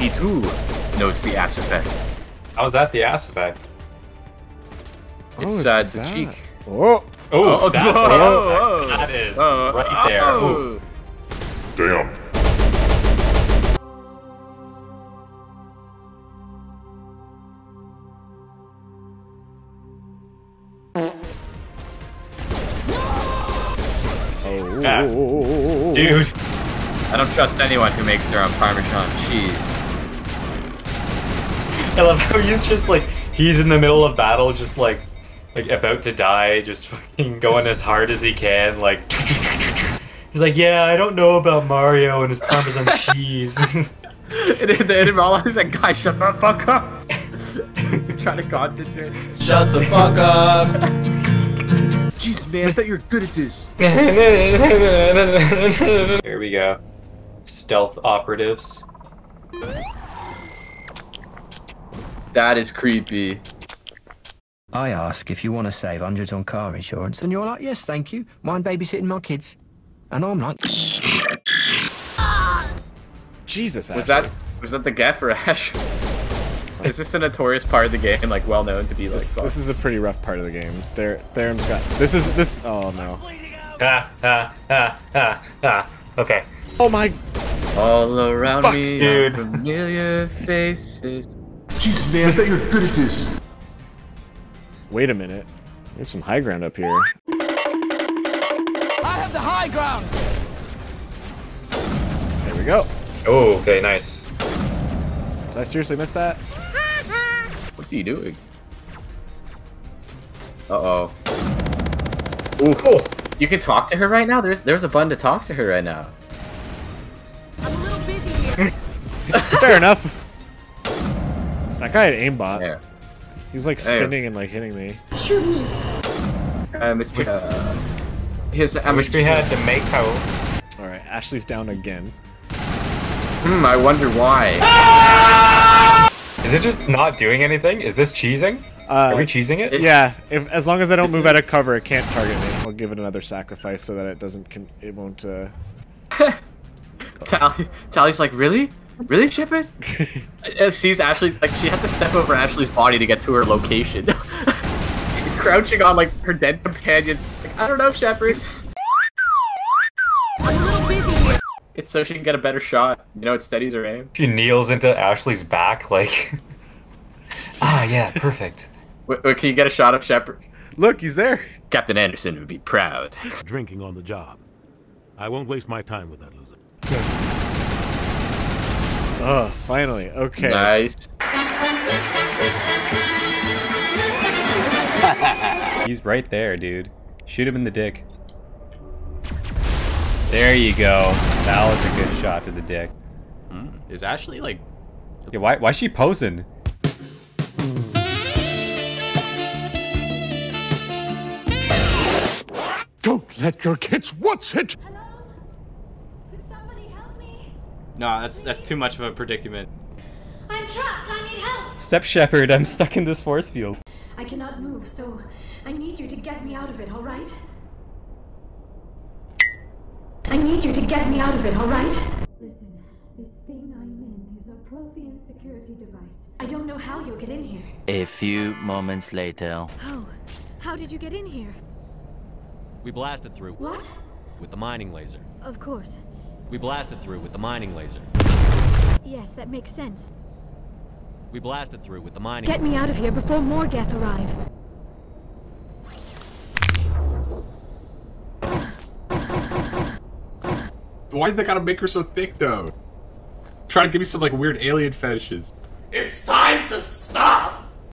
He too knows the ass effect. How is that the ass effect? It's, Oh, uh, it's it's a cheek. Oh, Oh, Oh, that's whoa, the ass whoa. That is Oh, right there. Ooh. oh. Damn. oh, Ah. oh, Dude. I don't trust anyone who makes their own Parmesan cheese. I love how he's just like he's in the middle of battle, just like like about to die, just fucking going as hard as he can, like he's like, Yeah, I don't know about Mario and his Parmesan cheese. and then they realize that guy shut the fuck up. He's trying to concentrate. Shut the fuck up. Jesus, man, I thought you were good at this. Here we go. Stealth operatives. That is creepy. I ask if you want to save hundreds on car insurance, and you're like, yes, thank you. Mind babysitting my kids. And I'm like, Jesus, Was that was that the Geth or Ash? Is this a notorious part of the game, like well known to be like? This, this is a pretty rough part of the game. There, Theron's got. This is this. Oh no. Ah, ah, ah, ah, ah. Okay. Oh my. all around Fuck, me, dude. are familiar faces. Jesus, man, I thought you were good at this. Wait a minute. There's some high ground up here. I have the high ground. There we go. Oh, okay, nice. Did I seriously miss that? What's he doing? Uh oh. Oh, You can talk to her right now. There's there's a button to talk to her right now. I'm a little busy here. Fair enough. That guy had aimbot. There. He's like There. spinning and like hitting me. Um, it's, uh, his I wish we had the Mako. All right, Ashley's down again. Hmm, I wonder why. Is it just not doing anything? Is this cheesing? Are we Uh, cheesing it? yeah. If as long as I don't This move out of cover, it can't target me. I'll give it another sacrifice so that it doesn't. Con it won't. Uh... Tali, Tali's like, really? Really, Shepard? She's Ashley, like, she had to step over Ashley's body to get to her location. Crouching on, like, her dead companions. Like, I don't know, Shepard. I'm a little busy here. It's so she can get a better shot. You know, it steadies her aim. She kneels into Ashley's back, like. ah, yeah, perfect. Wait, wait, can you get a shot of Shepard? Look, he's there. Captain Anderson would be proud. Drinking on the job. I won't waste my time with that loser. Oh, finally. Okay. Nice. He's right there, dude. Shoot him in the dick. There you go. That was a good shot to the dick. Hmm. Is Ashley, like, Yeah, why why's she posing? Don't let your kids watch it! Hello? Could somebody help me? No, that's that's too much of a predicament. I'm trapped. I need help. Step Shepard, I'm stuck in this force field. I cannot move, so I need you to get me out of it, all right? I need you to get me out of it, all right? Listen, this thing I'm in is a Prothean security device. I don't know how you'll get in here. A few moments later. Oh, how did you get in here? We blasted through What? with the mining laser. Of course. We blasted through with the mining laser. Yes, that makes sense. We blasted through with the mining. Get me out of here before more Geth arrive. Why did they gotta make her so thick though? Try to give me some like weird alien fetishes. It's time to stop.